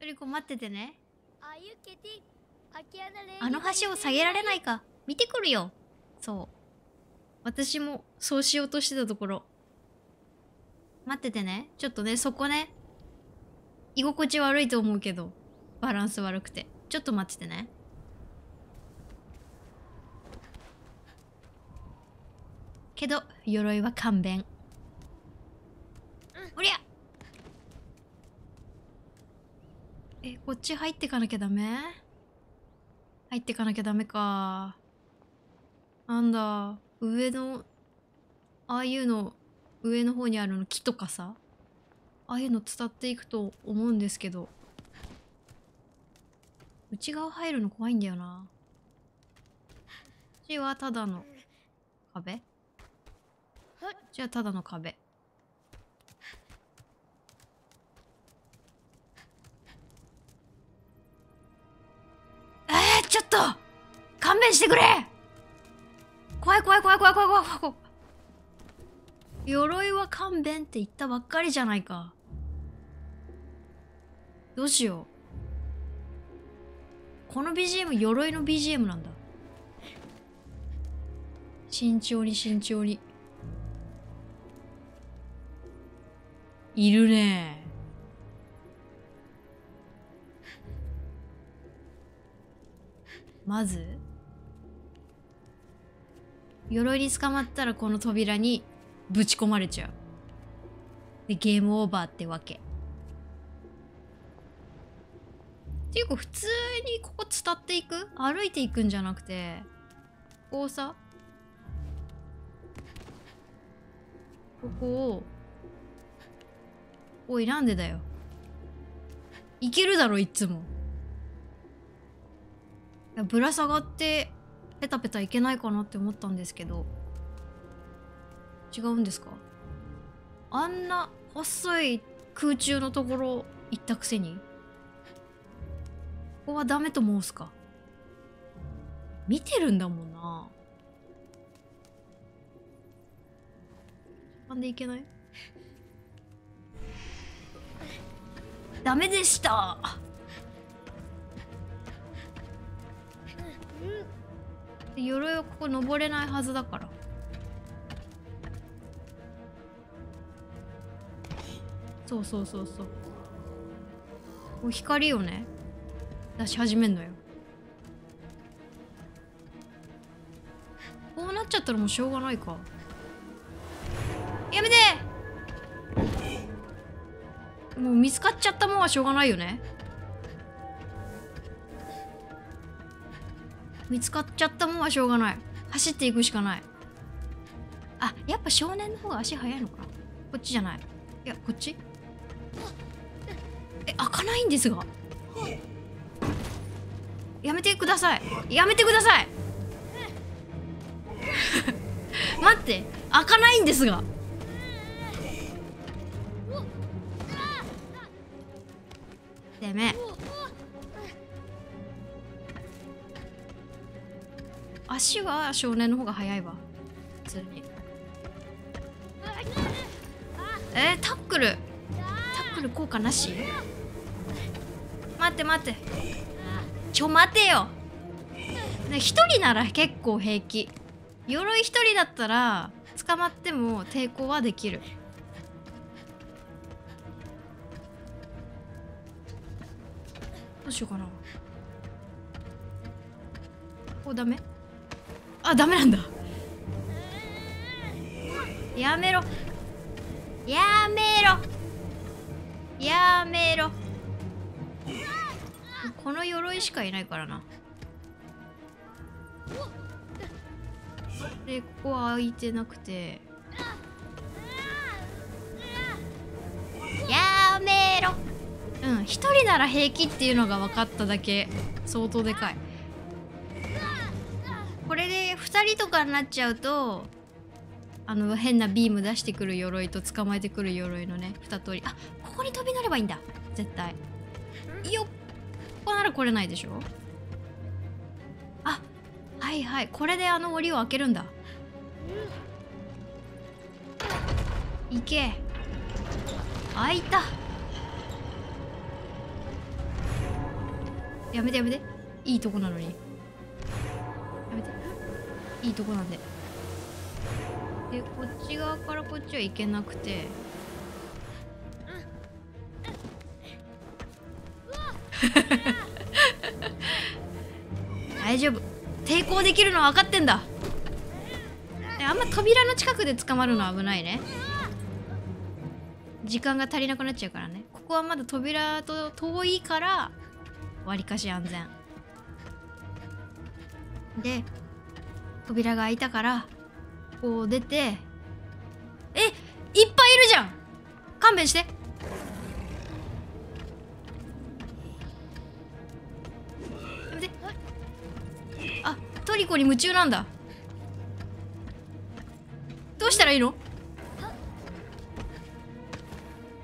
トリコ待っててね。あの橋を下げられないか。見てくるよ。そう。私もそうしようとしてたところ。待っててね。ちょっとねそこね。居心地悪いと思うけど。バランス悪くて。ちょっと待っててね。けど鎧は勘弁。おりゃえこっち入ってかなきゃダメ？入ってかなきゃダメか。なんだ上のああいうの上の方にあるの木とかさ。ああいうの伝っていくと思うんですけど。内側入るの怖いんだよな。こっちはただの壁？こっちはただの壁ょっと勘弁してくれ。怖い怖い怖い怖い怖い怖い怖い。鎧は勘弁って言ったばっかりじゃないか。どうしよう。この BGM 鎧の BGM なんだ。慎重に慎重に。いるね。まず鎧に捕まったらこの扉にぶち込まれちゃう。でゲームオーバーってわけ。っていうか普通にここ伝っていく？歩いていくんじゃなくてこうさここをおいなんでだよ。いけるだろいっつも。ぶら下がってペタペタいけないかなって思ったんですけど。違うんですか？あんな細い空中のところ行ったくせに。ここはダメと申すか？見てるんだもんな。なんでいけない？ダメでした。で鎧はここ登れないはずだから。そうそうそうそう。こう光をね。出し始めんのよ。こうなっちゃったらもうしょうがないか。やめて。もう見つかっちゃったもんはしょうがないよね。見つかっちゃったもんはしょうがない。走っていくしかない。あやっぱ少年の方が足速いのか。こっちじゃない。いやこっち？え開かないんですが。やめてください。やめてください。待って。開かないんですが。てめえ。足は少年の方が速いわ。普通に。えー、タックル。タックル効果なし？待って待って。ちょ待てよ。ね一人なら結構平気。鎧一人だったら捕まっても抵抗はできる。どうしようかな。こうダメ？あダメなんだ。やめろ。やめろ。やめろ。この鎧しかいないからな。でここは開いてなくて。やめろ。うん一人なら平気っていうのが分かっただけ。相当でかい。人とかになっちゃうとあの変なビーム出してくる鎧と捕まえてくる鎧のね2通り。あここに飛び乗ればいいんだ。絶対。よっここなら来れないでしょ。あはいはい。これであの檻を開けるんだ。いけ。開いた。やめてやめて。いいとこなのに。いいとこなんで。でこっち側からこっちは行けなくて。大丈夫抵抗できるのは分かってん。だあん。ま扉の近くで捕まるのは危ないね時間が足りなくなっちゃうからねここはまだ扉と遠いからわりかし安全で扉が開いたからこう出てえいっぱいいるじゃん。勘弁して。やめて。あトリコに夢中なんだ。どうしたらいいの？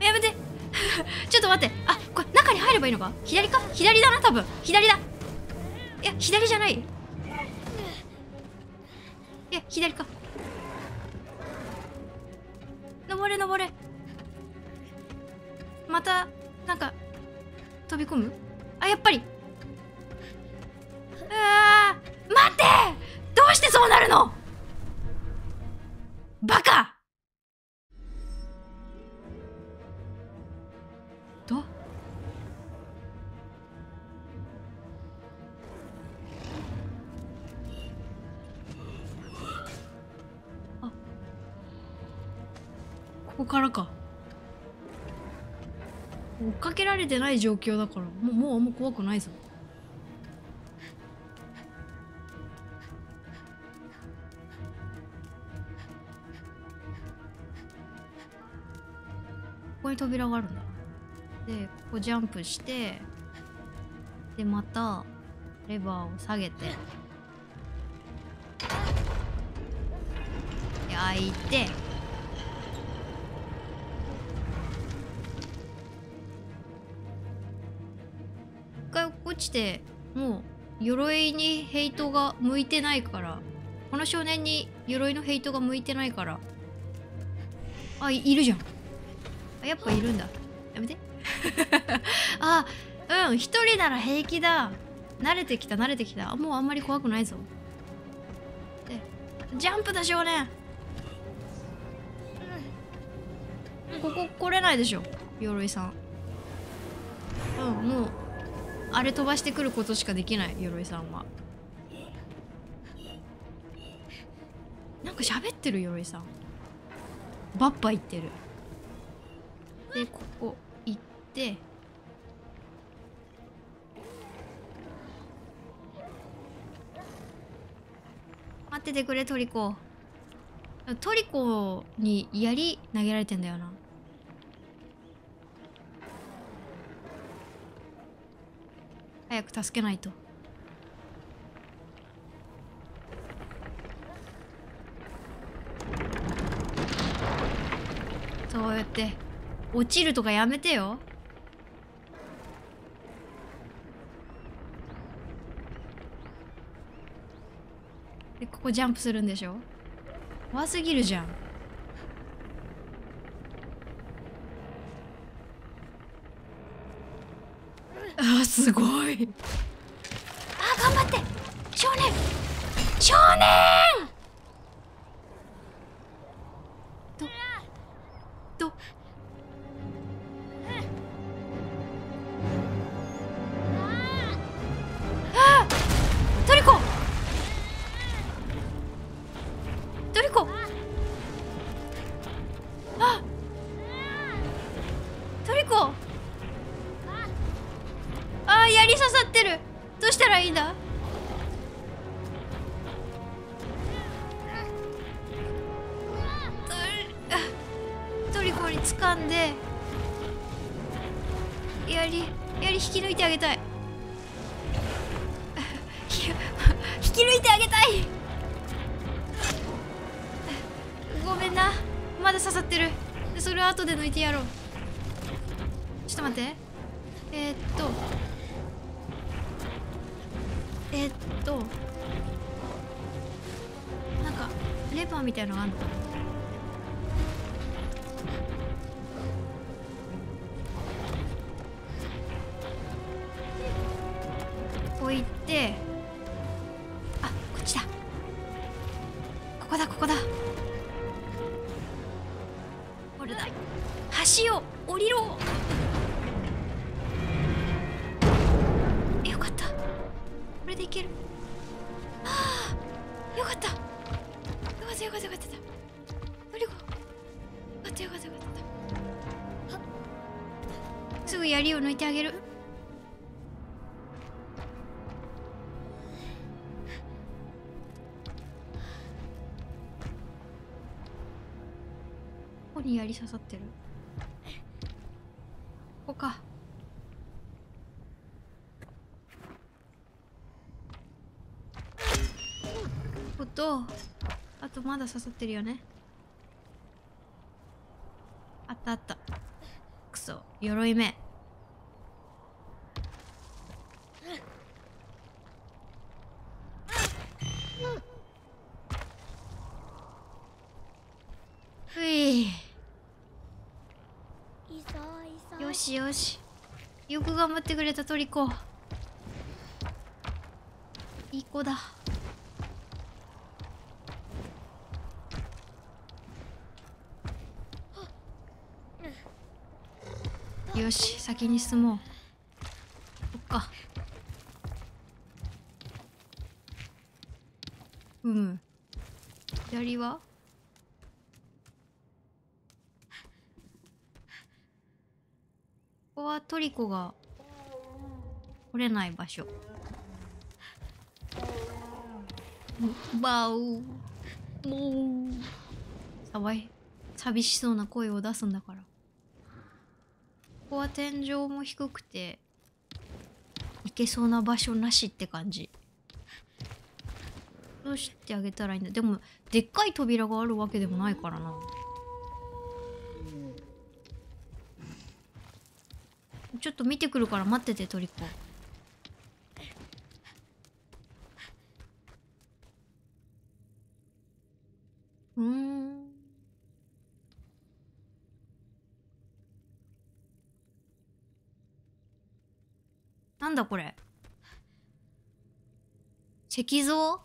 やめて。ちょっと待って。あこれ中に入ればいいのか？左か？左だな多分。左だ。いや左じゃない。いや左か。登れ登れ。またなんか飛び込む？あやっぱり。あー。待って！どうしてそうなるの？バカ！ここからか。追っかけられてない状況だから。もうもうあんま怖くないぞ。ここに扉があるんだ。でここジャンプしてでまたレバーを下げて。で開いて。ちてもう鎧にヘイトが向いてないからこの少年に鎧のヘイトが向いてないから。あいるじゃん。あやっぱいるんだ。やめて。あうん一人なら平気だ。慣れてきた慣れてきた。もうあんまり怖くないぞ。でジャンプだ少年。ここ来れないでしょ鎧さん。うんもうあれ飛ばしてくることしかできない鎧さんは。なんか喋ってる鎧さん。バッパ言ってる。でここ行って。待っててくれトリコ。トリコに槍投げられてんだよな早く助けないと。そうやって落ちるとかやめてよ。でここジャンプするんでしょ？怖すぎるじゃんあーすごい。あー頑張って。少年。少年。に掴んで槍槍引き抜いてあげたい。引き抜いてあげたい。ごめんな。まだ刺さってる。それを後で抜いてやろう。ちょっと待って。えー、っと。えー、っと。なんかレバーみたいのがあんの？った。よかったよかったトリコよかった。よかっ。たよかったすぐ槍を抜いてあげる。ここに槍刺さってる。ここか。ここと。あとまだ刺さってるよね。あったあった。くそ。鎧目。ふい。よしよし。よく頑張ってくれたトリコいい子だよし先に進もう。そっか。うむ左は？ここはトリコが来れない場所。バウもう。さい寂しそうな声を出すんだから。ここは天井も低くて行けそうな場所なしって感じ。どうしてあげたらいいんだ？でもでっかい扉があるわけでもないからな。ちょっと見てくるから待っててトリコ。なんだこれ。石像？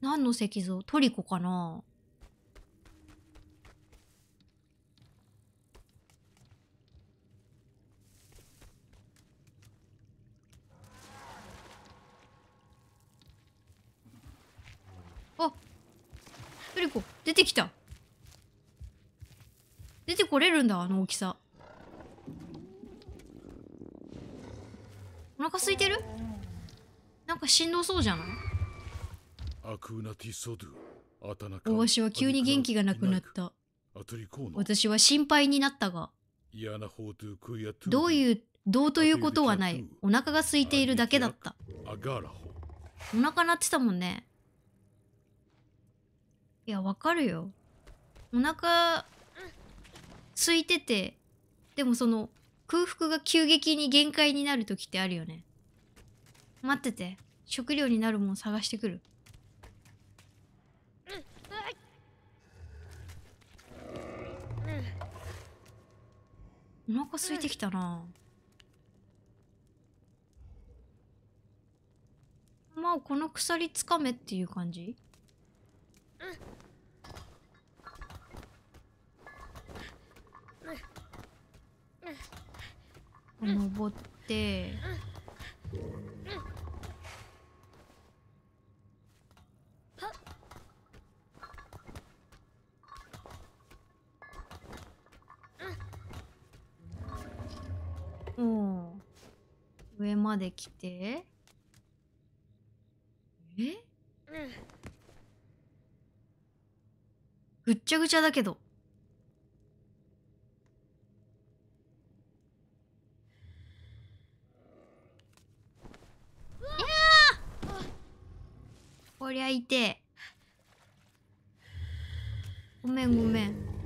何の石像？トリコかな？あトリコ出てきた。これるんだあの大きさ。お腹空いてる？なんかしんどそうじゃない？アクーナティソド。ゥアタナ大鷲は急に元気がなくなった。私は心配になったが。どういうどうということはない。お腹が空いているだけだった。お腹鳴ってたもんね。いやわかるよ。お腹空いててでもその空腹が急激に限界になる時ってあるよね。待ってて食料になるもん探してくる。お腹空いてきたな。まあこの鎖つかめっていう感じ？登って。おう上まで来て。え？ぐっちゃぐちゃだけどこりゃいて。えごめんごめん。